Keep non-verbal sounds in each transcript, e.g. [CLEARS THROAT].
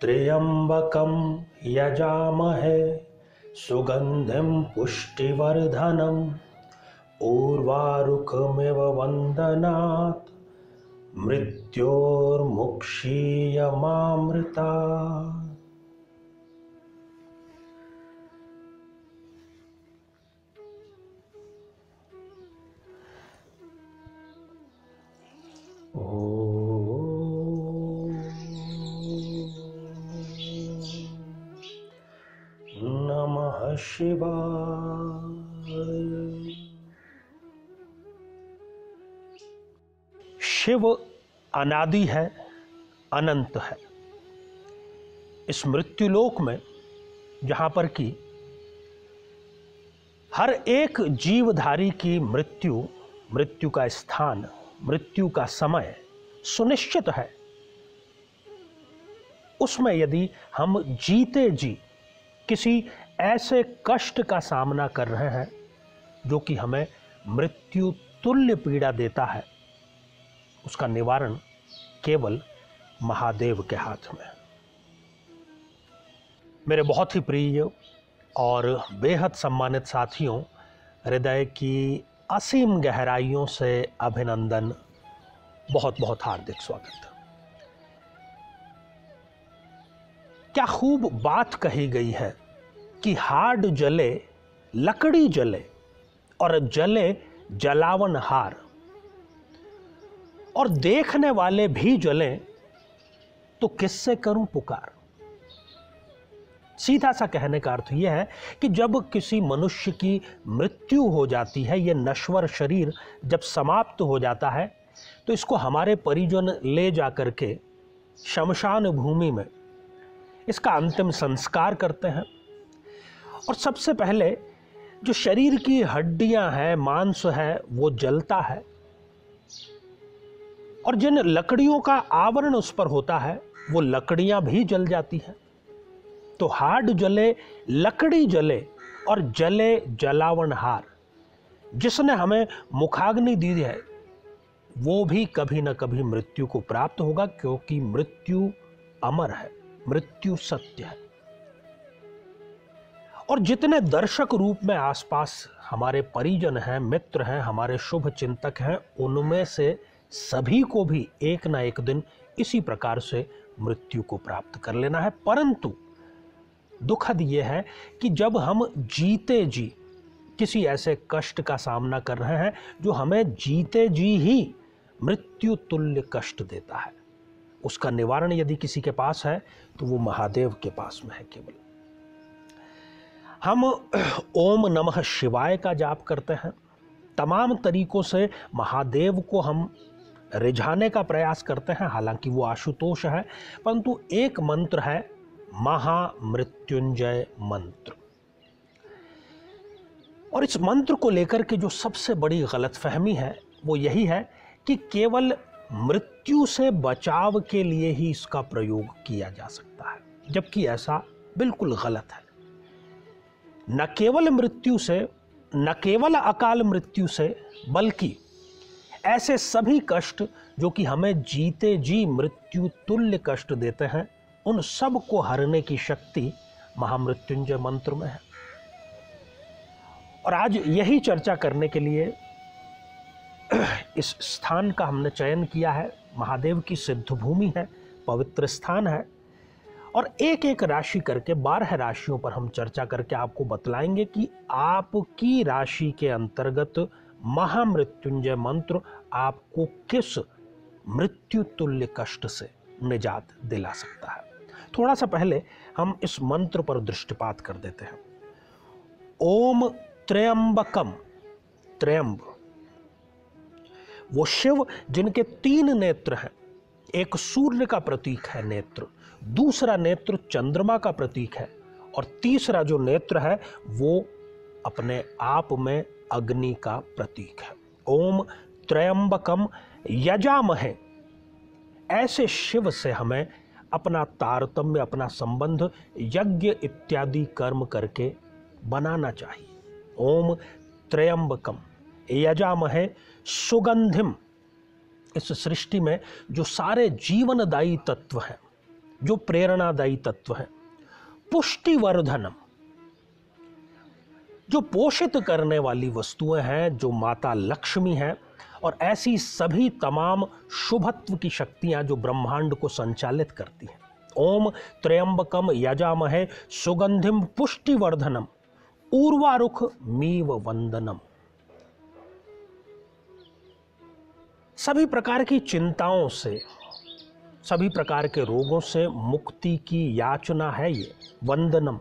त्र्यम्बकं यजामहे सुगन्धिं पुष्टिवर्धनम्। उर्वारुकमिव वन्दनात्। मृत्योर्मुक्षीयमामृता। नमः शिवाय। शिव अनादि है, अनंत है। इस मृत्युलोक में, जहाँ पर कि हर एक जीवधारी की मृत्यु मृत्यु का स्थान, मृत्यु का समय सुनिश्चित है। उसमें यदि हम जीते जी, किसी ऐसे कष्ट का सामना कर रहे हैं, जो कि हमें मृत्यु तुल्य पीड़ा देता है उसका निवारण केवल महादेव के हाथ में मेरे बहुत ही प्रिय और बेहद सम्मानित साथियों, हृदय की असीम गहराइयों से अभिनंदन बहुत बहुत हार्दिक स्वागत। क्या खूब बात कही गई है कि हार्ड जले, लकड़ी जले और जले जलावन हार और देखने वाले भी जले तो किससे करूँ पुकार? सीधा सा कहने का अर्थ यह है कि जब किसी मनुष्य की मृत्यु हो जाती है यह नश्वर शरीर जब समाप्त हो जाता है तो इसको हमारे परिजन ले जा करके शमशान भूमि में इसका अंतिम संस्कार करते हैं। और सबसे पहले जो शरीर की हड्डियाँ हैं, मांस है, वो जलता है। और जिन लकड़ियों का आवरण उस पर होता है, वो लकड़ियाँ भी जल जाती हैं। तो हाड जले, लकड़ी जले और जले जलावन हार। जिसने हमें मुखाग्नि दी है, वो भी कभी ना कभी मृत्यु को प्राप्त होगा, क्योंकि मृत्यु अमर है, मृत्यु सत्य है। और जितने दर्शक रूप में आसपास हमारे परिजन हैं, मित्र हैं, हमारे शुभ चिंतक हैं, उनमें से सभी को भी एक ना एक दिन इसी प्रकार से मृत्यु को प्राप्त कर लेना है। परंतु दुखद यह है कि जब हम जीते जी, किसी ऐसे कष्ट का सामना कर रहे हैं जो हमें जीते जी ही मृत्यु तुल्य कष्ट देता है। उसका निवारण यदि किसी के पास है तो वो महादेव के पास में है केवल। हम ओम नमः शिवाय का जाप करते हैं। तमाम तरीकों से महादेव को हम रिझाने का प्रयास करते हैं, हालाँकि वो आशुतोष है, परंतु एक मंत्र है, महामृत्युंजय मंत्र। और इस मंत्र को लेकर के जो सबसे बड़ी गलतफहमी है, वो यही है कि केवल मृत्यु से बचाव के लिए ही इसका प्रयोग किया जा सकता है, जबकि ऐसा बिल्कुल गलत है। न केवल मृत्यु से, न केवल अकाल मृत्यु से, बल्कि ऐसे सभी कष्ट जो कि हमें जीते जी मृत्यु तुल्य कष्ट देते हैं, उन सबको हरने की शक्ति महामृत्युंजय मंत्र में है। और आज यही चर्चा करने के लिए इस स्थान का हमने चयन किया है। महादेव की सिद्ध भूमि है, पवित्र स्थान है। और एक एक राशि करके, बारह राशियों पर हम चर्चा करके आपको बतलाएँगे कि आपकी राशि के अंतर्गत महामृत्युंजय मंत्र आपको किस मृत्यु तुल्य कष्ट से निजात दिला सकता है? थोड़ा सा पहले हम इस मंत्र पर दृष्टिपात कर देते हैं। ओम त्रयंबकम। त्रयंब। वो शिव जिनके तीन नेत्र हैं, एक सूर्य का प्रतीक है नेत्र, दूसरा नेत्र चंद्रमा का प्रतीक है, और तीसरा जो नेत्र है, वो अपने आप में अग्नि का प्रतीक है। ओम त्रयंबकम यजामहे। ऐसे शिव से हमें अपना तारतम्य, अपना संबंध, यज्ञ इत्यादि कर्म करके बनाना चाहिए। ओम त्रयंबकम यजामहे सुगंधिम। इस सृष्टि में जो सारे जीवनदायी तत्व हैं, जो प्रेरणादायी तत्व हैं, पुष्टिवर्धनम। जो पोषित करने वाली वस्तुएँ हैं, जो माता लक्ष्मी हैं, और ऐसी सभी तमाम शुभत्व की शक्तियाँ जो ब्रह्मांड को संचालित करती हैं। ओम त्रयंबकम यजामहे सुगंधिम पुष्टिवर्धनम, ऊर्वारुख मीव वंदनम। सभी प्रकार की चिंताओं से, सभी प्रकार के रोगों से मुक्ति की याचना है ये, वंदनम।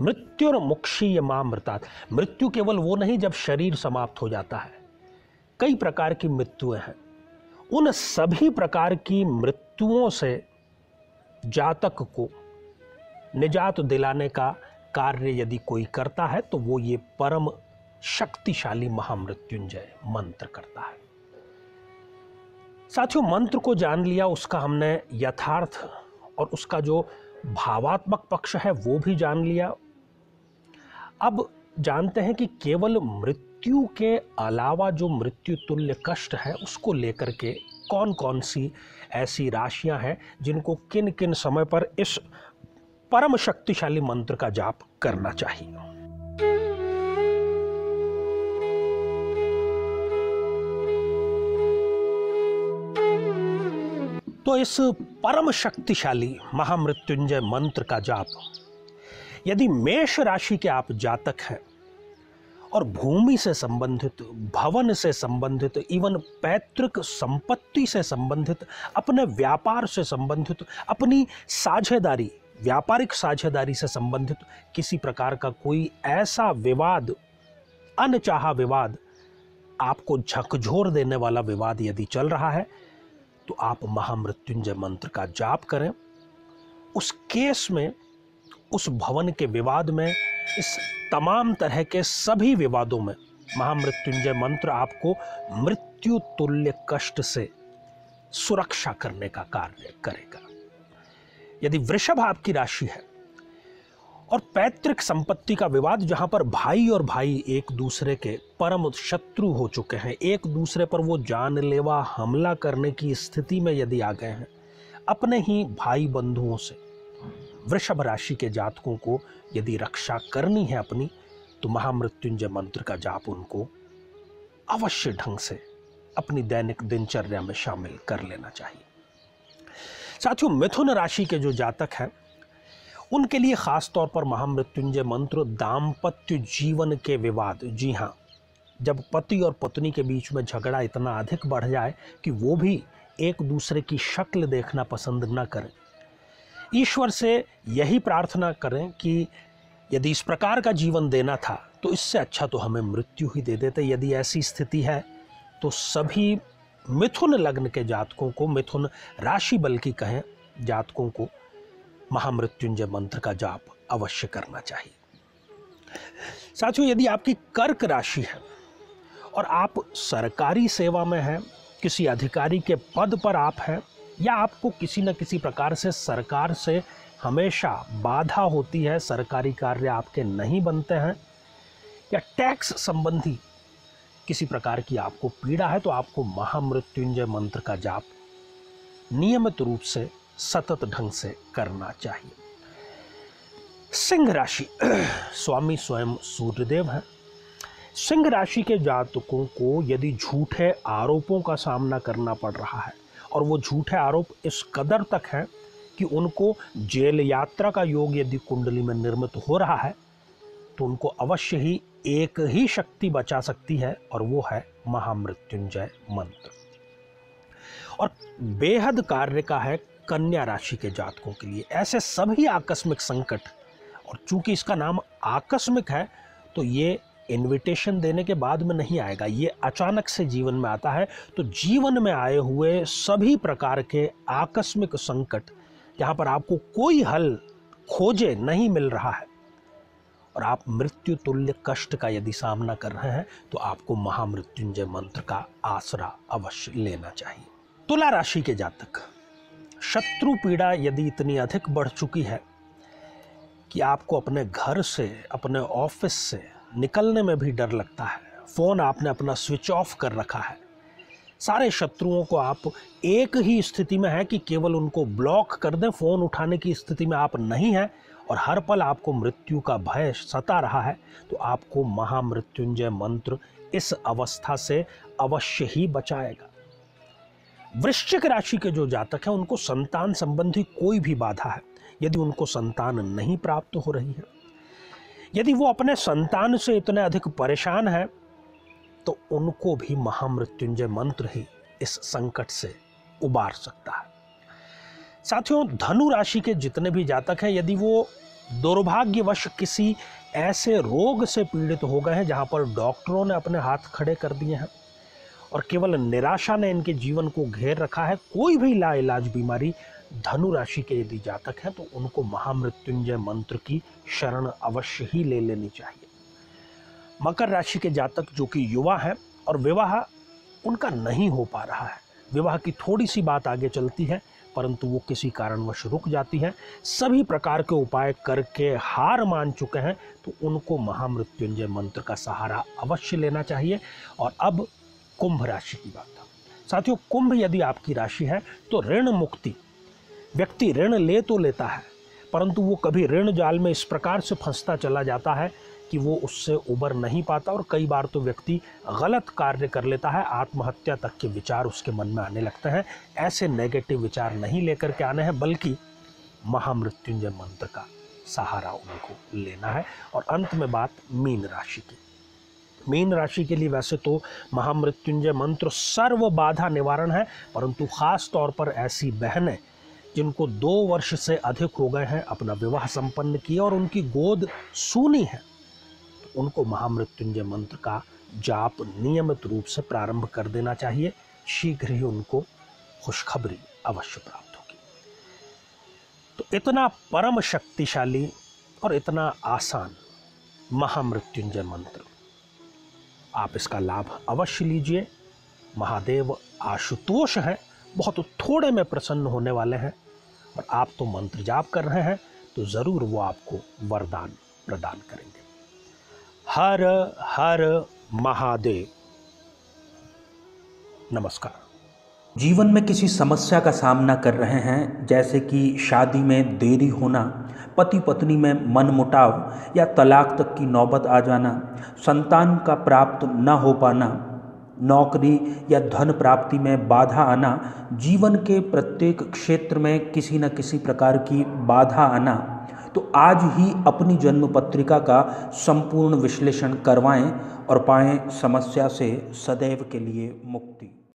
मृत्युर मुक्षीय मृतात। मृत्यु केवल वो नहीं जब शरीर समाप्त हो जाता है। कई प्रकार की मृत्युएँ हैं। उन सभी प्रकार की मृत्युओं से जातक को निजात दिलाने का कार्य यदि कोई करता है तो वो ये परम शक्तिशाली महामृत्युंजय मंत्र करता है। साथियों, मंत्र को जान लिया, उसका हमने यथार्थ और उसका जो भावात्मक पक्ष है, वो भी जान लिया। अब जानते हैं कि केवल मृत्यु के अलावा जो मृत्यु तुल्य कष्ट है, उसको लेकर के कौन कौन सी ऐसी राशियाँ हैं जिनको किन किन समय पर इस परम शक्तिशाली मंत्र का जाप करना चाहिए? तो इस परम शक्तिशाली महामृत्युंजय मंत्र का जाप यदि मेष राशि के आप जातक हैं और भूमि से संबंधित, भवन से संबंधित इवन पैतृक संपत्ति से संबंधित, अपने व्यापार से संबंधित, अपनी साझेदारी, व्यापारिक साझेदारी से संबंधित किसी प्रकार का कोई ऐसा विवाद, अनचाहा विवाद, आपको झकझोर देने वाला विवाद यदि चल रहा है तो आप महामृत्युंजय मंत्र का जाप करें। उस केस में उस भवन के विवाद में, इस तमाम तरह के सभी विवादों में महामृत्युंजय मंत्र आपको मृत्यु तुल्य कष्ट से सुरक्षा करने का कार्य करेगा। यदि वृषभ आपकी राशि है और पैतृक संपत्ति का विवाद जहाँ पर भाई और भाई एक दूसरे के परम शत्रु हो चुके हैं, एक दूसरे पर वो जानलेवा हमला करने की स्थिति में यदि आ गए हैं, अपने ही भाई बंधुओं से वृषभ राशि के जातकों को यदि रक्षा करनी है अपनी तो महामृत्युंजय मंत्र का जाप उनको अवश्य ढंग से अपनी दैनिक दिनचर्या में शामिल कर लेना चाहिए। साथियों, मिथुन राशि के जो जातक हैं, उनके लिए खास तौर पर महामृत्युंजय मंत्र दाम्पत्य जीवन के विवाद। जी हाँ जब पति और पत्नी के बीच में झगड़ा इतना अधिक बढ़ जाए कि वो भी एक दूसरे की शक्ल देखना पसंद न करें ईश्वर से यही प्रार्थना करें कि यदि इस प्रकार का जीवन देना था तो इससे अच्छा तो हमें मृत्यु ही दे देते। यदि ऐसी स्थिति है तो सभी मिथुन लग्न के जातकों को, मिथुन राशि बल की कहें, जातकों को महामृत्युंजय मंत्र का जाप अवश्य करना चाहिए। साथियों, यदि आपकी कर्क राशि है और आप सरकारी सेवा में हैं, किसी अधिकारी के पद पर आप हैं या आपको किसी न किसी प्रकार से सरकार से हमेशा बाधा होती है, सरकारी कार्य आपके नहीं बनते हैं, या टैक्स संबंधी किसी प्रकार की आपको पीड़ा है तो आपको महामृत्युंजय मंत्र का जाप नियमित रूप से, सतत ढंग से करना चाहिए। सिंह राशि, [CLEARS THROAT] स्वामी स्वयं सूर्यदेव हैं। सिंह राशि के जातकों को यदि झूठे आरोपों का सामना करना पड़ रहा है और वो झूठे आरोप इस कदर तक हैं कि उनको जेल यात्रा का योग यदि कुंडली में निर्मित हो रहा है तो उनको अवश्य ही एक ही शक्ति बचा सकती है और वो है महामृत्युंजय मंत्र। और बेहद कार्य का है कन्या राशि के जातकों के लिए। ऐसे सभी आकस्मिक संकट, और चूँकि इसका नाम आकस्मिक है तो ये इनविटेशन देने के बाद में नहीं आएगा। ये अचानक से जीवन में आता है। तो जीवन में आए हुए सभी प्रकार के आकस्मिक संकट जहाँ पर आपको कोई हल, खोजे नहीं मिल रहा है। और आप मृत्यु तुल्य कष्ट का यदि सामना कर रहे हैं तो आपको महामृत्युंजय मंत्र का आसरा अवश्य लेना चाहिए। तुला राशि के जातक, शत्रु पीड़ा यदि इतनी अधिक बढ़ चुकी है कि आपको अपने घर से, अपने ऑफ़िस से निकलने में भी डर लगता है। फ़ोन आपने अपना स्विच ऑफ़ कर रखा है। सारे शत्रुओं को आप एक ही स्थिति में है कि केवल उनको ब्लॉक कर दें, फ़ोन उठाने की स्थिति में आप नहीं हैं और हर पल आपको मृत्यु का भय सता रहा है तो आपको महामृत्युंजय मंत्र इस अवस्था से अवश्य ही बचाएगा। वृश्चिक राशि के जो जातक हैं, उनको संतान संबंधी कोई भी बाधा है। यदि उनको संतान नहीं प्राप्त हो रही है यदि वो अपने संतान से इतने अधिक परेशान है तो उनको भी महामृत्युंजय मंत्र ही इस संकट से उबार सकता है। साथियों, धनु राशि के जितने भी जातक हैं, यदि वो दुर्भाग्यवश किसी ऐसे रोग से पीड़ित हो गए हैं, जहाँ पर डॉक्टरों ने अपने हाथ खड़े कर दिए हैं, और केवल निराशा ने इनके जीवन को घेर रखा है, कोई भी लाइलाज बीमारी धनु राशि के यदि जातक हैं तो उनको महामृत्युंजय मंत्र की शरण अवश्य ही ले लेनी चाहिए। मकर राशि के जातक जो कि युवा हैं और विवाह उनका नहीं हो पा रहा है। विवाह की थोड़ी सी बात आगे चलती है, परंतु वो किसी कारणवश रुक जाती है। सभी प्रकार के उपाय करके हार मान चुके हैं तो उनको महामृत्युंजय मंत्र का सहारा अवश्य लेना चाहिए। और अब कुंभ राशि की बात। साथियों, कुंभ यदि आपकी राशि है तो ऋण मुक्ति व्यक्ति ऋण ले तो लेता है, परंतु वो कभी ऋण जाल में इस प्रकार से फंसता चला जाता है कि वो उससे उबर नहीं पाता और कई बार तो व्यक्ति गलत कार्य कर लेता है, आत्महत्या तक के विचार उसके मन में आने लगते हैं। ऐसे नेगेटिव विचार नहीं लेकर के आने हैं, बल्कि महामृत्युंजय मंत्र का सहारा उनको लेना है। और अंत में बात मीन राशि की। मीन राशि के लिए वैसे तो महामृत्युंजय मंत्र सर्व बाधा निवारण है, परंतु खास तौर पर ऐसी बहनें जिनको दो वर्ष से अधिक हो गए हैं अपना विवाह संपन्न किया और उनकी गोद सूनी है, उनको महामृत्युंजय मंत्र का जाप नियमित रूप से प्रारंभ कर देना चाहिए। शीघ्र ही उनको खुशखबरी अवश्य प्राप्त होगी। तो इतना परम शक्तिशाली और इतना आसान महामृत्युंजय मंत्र। आप इसका लाभ अवश्य लीजिए। महादेव आशुतोष हैं, बहुत थोड़े में प्रसन्न होने वाले हैं। और आप तो मंत्र जाप कर रहे हैं तो ज़रूर वो आपको वरदान प्रदान करेंगे। हर हर महादेव। नमस्कार। जीवन में किसी समस्या का सामना कर रहे हैं, जैसे कि शादी में देरी होना पति पत्नी में मनमुटाव या तलाक तक की नौबत आ जाना, संतान का प्राप्त न हो पाना नौकरी या धन प्राप्ति में बाधा आना, जीवन के प्रत्येक क्षेत्र में किसी न किसी प्रकार की बाधा आना तो आज ही अपनी जन्म पत्रिका का संपूर्ण विश्लेषण करवाएँ और पाएँ समस्या से सदैव के लिए मुक्ति।